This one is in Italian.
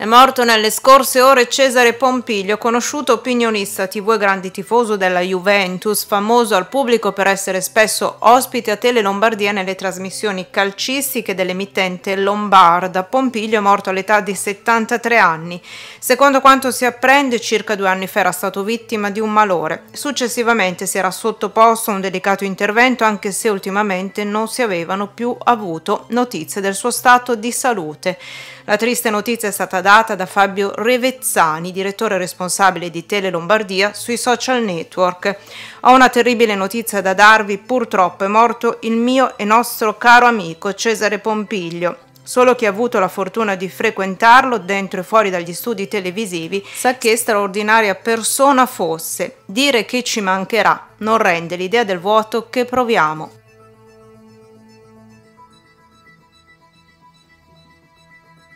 È morto nelle scorse ore Cesare Pompiglio, conosciuto opinionista TV e grande tifoso della Juventus, famoso al pubblico per essere spesso ospite a Tele Lombardia nelle trasmissioni calcistiche dell'emittente Lombarda. Pompiglio è morto all'età di 73 anni. Secondo quanto si apprende, circa due anni fa era stato vittima di un malore. Successivamente si era sottoposto a un delicato intervento, anche se ultimamente non si avevano più avuto notizie del suo stato di salute. La triste notizia è stata data da Fabio Revezzani, direttore responsabile di Tele Lombardia, sui social network. Ho una terribile notizia da darvi, purtroppo è morto il mio e nostro caro amico Cesare Pompiglio. Solo chi ha avuto la fortuna di frequentarlo dentro e fuori dagli studi televisivi sa che straordinaria persona fosse. Dire che ci mancherà non rende l'idea del vuoto che proviamo.